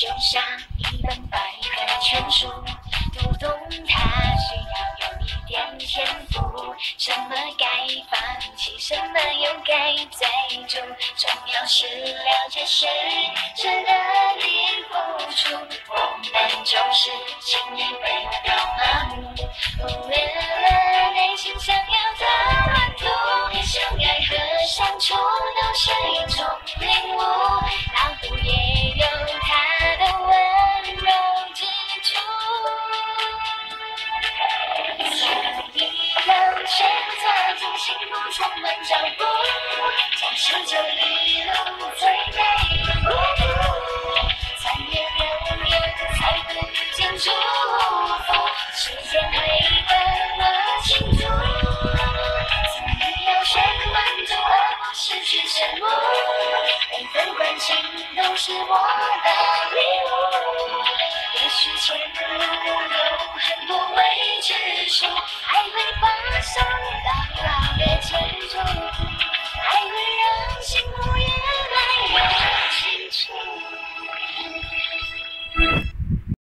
就像一本百科全书，读懂它需要有一点天赋。什么该放弃，什么又该追逐，重要是了解谁。值得你付出。我们总是轻易被表麻木，忽略了内心想要的满足。相爱和相处都是一种领悟。谁不踏进幸福充满脚步，总是这一路最美的孤独，残月流年才能遇见祝福，时间会跟我庆祝。从没有谁能满足而我失去羡慕，每份关心都是我的礼物。也许前路有很多未知数，还会发。